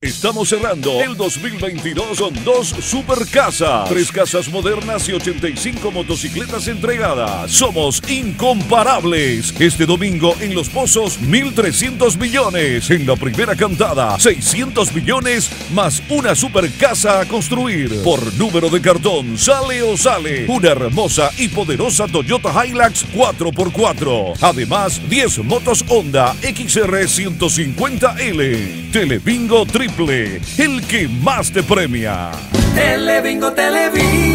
Estamos cerrando el 2022 con dos super casas, tres casas modernas y 85 motocicletas entregadas. Somos incomparables. Este domingo en Los Pozos, 1.300 millones. En la primera cantada, 600 millones más una super casa a construir. Por número de cartón, sale o sale. Una hermosa y poderosa Toyota Hilux 4x4. Además, 10 motos Honda XR 150L. Telebingo Triple el que más te premia. Telebingo, Telebingo.